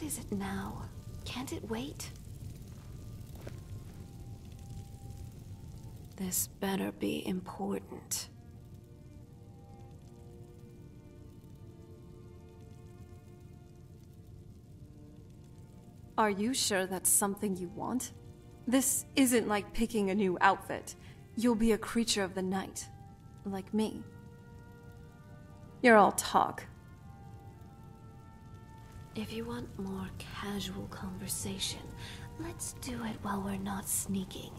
What is it now? Can't it wait? This better be important. Are you sure that's something you want? This isn't like picking a new outfit. You'll be a creature of the night. Like me. You're all talk. If you want more casual conversation, let's do it while we're not sneaking.